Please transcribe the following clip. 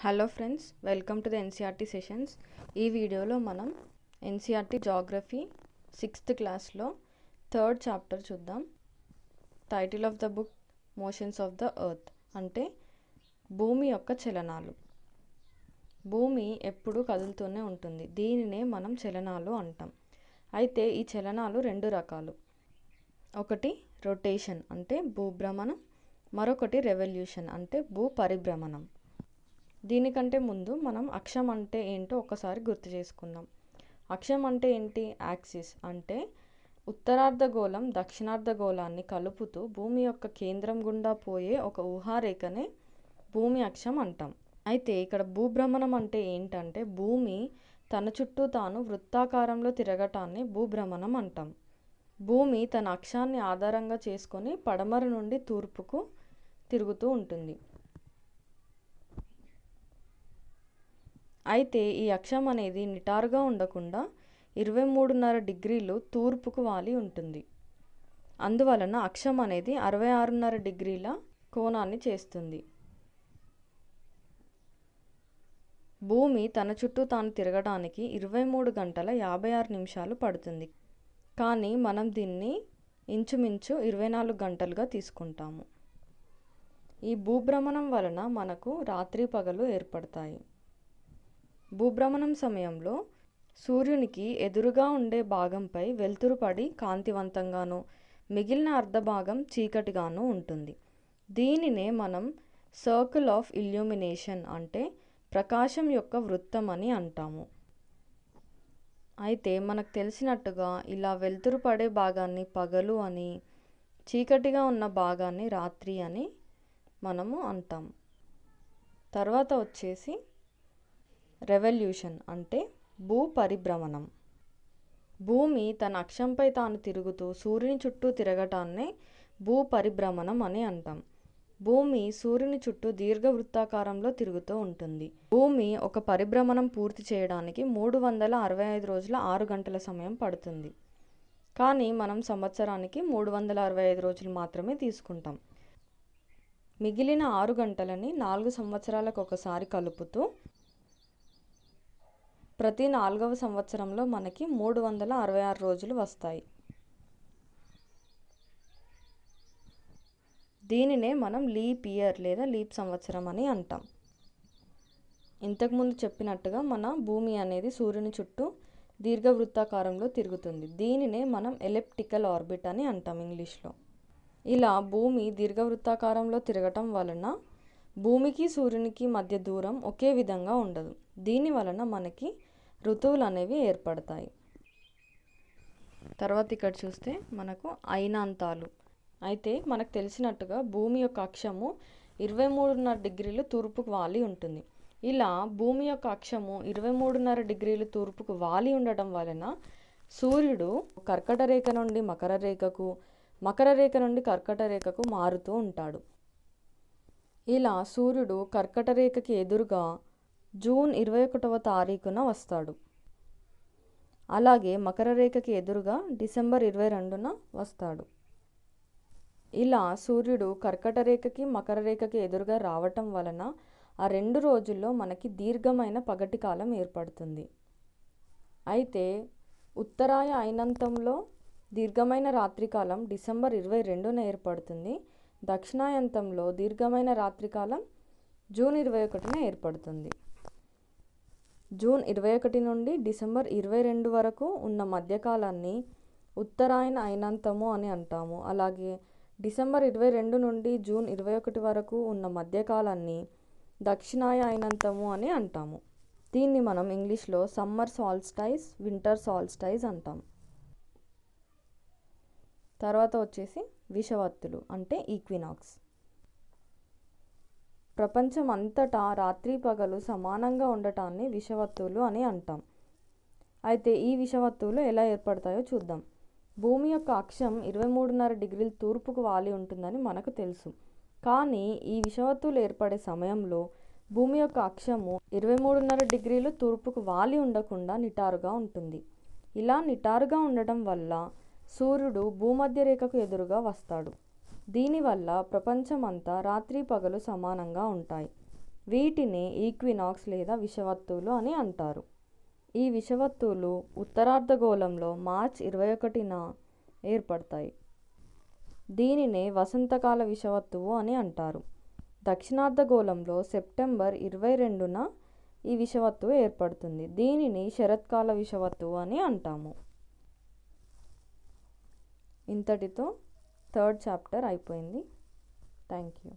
Hello friends welcome to the NCERT sessions ఈ వీడియోలో మనం ఎన్సీఆర్టీ జాగ్రఫీ సిక్స్త్ క్లాస్లో థర్డ్ చాప్టర్ చూద్దాం. Title of the book motions of the earth అంటే భూమి యొక్క చలనాలు. భూమి ఎప్పుడూ కదులుతూనే ఉంటుంది. దీనినే మనం చలనాలు అంటాం. అయితే ఈ చలనాలు రెండు రకాలు. ఒకటి రొటేషన్ అంటే భూభ్రమణం. మరొకటి రెవల్యూషన్ అంటే భూ పరిభ్రమణం దీనికంటే ముందు మనం అక్షం అంటే ఏంటో ఒకసారి గుర్తు చేసుకుందాం. అక్షం అంటే ఏంటి? యాక్సిస్ అంటే ఉత్తరార్ధగోళం దక్షిణార్ధగోళాన్ని కలుపుతూ భూమి యొక్క కేంద్రం గుండా పోయే ఒక ఊహారేఖనే భూమి అక్షం అంటాం. అయితే ఇక్కడ భూభ్రమణం అంటే ఏంటంటే భూమి తన చుట్టూ తాను వృత్తాకారంలో తిరగటాన్ని భూభ్రమణం అంటాం. భూమి తన అక్షాన్ని ఆధారంగా చేసుకొని పడమర నుండి తూర్పుకు తిరుగుతూ ఉంటుంది. అయితే ఈ అక్షం అనేది నిటారుగా ఉండకుండా ఇరవై మూడున్నర డిగ్రీలు తూర్పుకు వాలి ఉంటుంది. అందువలన అక్షం అనేది అరవై ఆరున్నర డిగ్రీల కోణాన్ని చేస్తుంది. భూమి తన చుట్టూ తాను తిరగడానికి ఇరవై మూడు గంటల యాభై ఆరు నిమిషాలు పడుతుంది. కానీ మనం దీన్ని ఇంచుమించు ఇరవై నాలుగు గంటలుగా తీసుకుంటాము. ఈ భూభ్రమణం వలన మనకు రాత్రి పగలు ఏర్పడతాయి. భూభ్రమణం సమయంలో సూర్యునికి ఎదురుగా ఉండే భాగంపై వెలుతురు పడి కాంతివంతంగాను మిగిలిన అర్ధభాగం చీకటిగాను ఉంటుంది. దీనినే మనం సర్కిల్ ఆఫ్ ఇల్యూమినేషన్ అంటే ప్రకాశం యొక్క వృత్తం అని అంటాము. అయితే మనకు తెలిసినట్టుగా ఇలా వెలుతురు పడే భాగాన్ని పగలు అని చీకటిగా ఉన్న భాగాన్ని రాత్రి అని మనము అంటాం. తర్వాత వచ్చేసి రెవల్యూషన్ అంటే భూ పరిభ్రమణం భూమి తన అక్షంపై తాను తిరుగుతూ సూర్యుని చుట్టూ తిరగటాన్నే భూ పరిభ్రమణం అని అంటాం. భూమి సూర్యుని చుట్టూ దీర్ఘవృత్తాకారంలో తిరుగుతూ ఉంటుంది. భూమి ఒక పరిభ్రమణం పూర్తి చేయడానికి మూడు వందల అరవై ఐదు రోజుల ఆరు గంటల సమయం పడుతుంది. కానీ మనం సంవత్సరానికి మూడు వందల అరవై ఐదు రోజులు మాత్రమే తీసుకుంటాం. మిగిలిన ఆరు గంటలని నాలుగు సంవత్సరాలకు ఒకసారి కలుపుతూ ప్రతి నాలుగవ సంవత్సరంలో మనకి మూడు వందల అరవై ఆరు రోజులు వస్తాయి. దీనినే మనం లీప్ ఇయర్ లేదా లీప్ సంవత్సరం అని అంటాం. ఇంతకుముందు చెప్పినట్టుగా మన భూమి అనేది సూర్యుని చుట్టూ దీర్ఘవృత్తాకారంలో తిరుగుతుంది. దీనినే మనం ఎలెప్టికల్ ఆర్బిట్ అని అంటాం ఇంగ్లీష్లో. ఇలా భూమి దీర్ఘవృత్తాకారంలో తిరగటం వలన భూమికి సూర్యునికి మధ్య దూరం ఒకే విధంగా ఉండదు. దీని వలన మనకి ఋతువులు అనేవి ఏర్పడతాయి. తర్వాత ఇక్కడ చూస్తే మనకు అయినాంతాలు అయితే మనకు తెలిసినట్టుగా భూమి యొక్క అక్షము ఇరవై మూడున్నర డిగ్రీలు తూర్పుకు వాలి ఉంటుంది. ఇలా భూమి యొక్క అక్షము ఇరవై మూడున్నర డిగ్రీలు తూర్పుకు వాలి ఉండటం వలన సూర్యుడు కర్కట రేఖ నుండి మకర రేఖకు మకర రేఖ నుండి కర్కట రేఖకు మారుతూ ఉంటాడు. ఇలా సూర్యుడు కర్కట రేఖకి ఎదురుగా జూన్ ఇరవై ఒకటవ తారీఖున వస్తాడు. అలాగే మకర రేఖకి ఎదురుగా డిసెంబర్ ఇరవై రెండున వస్తాడు. ఇలా సూర్యుడు కర్కట రేఖకి మకర రేఖకి ఎదురుగా రావటం వలన ఆ రెండు రోజుల్లో మనకి దీర్ఘమైన పగటి కాలం ఏర్పడుతుంది. అయితే ఉత్తరాయ అయినంతంలో దీర్ఘమైన రాత్రికాలం డిసెంబర్ ఇరవై రెండున ఏర్పడుతుంది. దక్షిణాయంతంలో దీర్ఘమైన రాత్రికాలం జూన్ ఇరవై ఒకటిన ఏర్పడుతుంది. జూన్ ఇరవై ఒకటి నుండి డిసెంబర్ ఇరవై రెండు వరకు ఉన్న మధ్యకాలాన్ని ఉత్తరాయణ అయినంతము అని అంటాము. అలాగే డిసెంబర్ ఇరవై రెండు నుండి జూన్ ఇరవై ఒకటి వరకు ఉన్న మధ్యకాలాన్ని దక్షిణాయ అయినంతము అని అంటాము. దీన్ని మనం ఇంగ్లీష్లో సమ్మర్ సాల్స్టైజ్ వింటర్ సాల్స్టైజ్ అంటాం. తర్వాత వచ్చేసి విషవత్తులు అంటే ఈక్వినాక్స్. ప్రపంచం అంతటా రాత్రి పగలు సమానంగా ఉండటాన్ని విషవత్తువులు అని అంటాం. అయితే ఈ విషవత్తువులు ఎలా ఏర్పడతాయో చూద్దాం. భూమి యొక్క అక్షం ఇరవై మూడున్నర డిగ్రీలు తూర్పుకు వాలి ఉంటుందని మనకు తెలుసు. కానీ ఈ విషవత్తువులు ఏర్పడే సమయంలో భూమి యొక్క అక్షము ఇరవై మూడున్నర డిగ్రీలు తూర్పుకు వాలి ఉండకుండా నిటారుగా ఉంటుంది. ఇలా నిటారుగా ఉండటం వల్ల సూర్యుడు భూమధ్య రేఖకు ఎదురుగా వస్తాడు. దీనివల్ల ప్రపంచమంతా రాత్రి పగలు సమానంగా ఉంటాయి. వీటిని ఈక్వినాక్స్ లేదా విషవత్తువులు అని అంటారు. ఈ విషవత్తువులు ఉత్తరార్ధగోళంలో మార్చ్ ఇరవై ఒకటిన ఏర్పడతాయి. దీనినే వసంతకాల విషవత్తువు అని అంటారు. దక్షిణార్ధగోళంలో సెప్టెంబర్ ఇరవై రెండున ఈ విషవత్తువు ఏర్పడుతుంది. దీనిని శరత్కాల విషవత్తువు అని అంటాము. ఇంతటితో థర్డ్ చాప్టర్ అయిపోయింది. Thank you.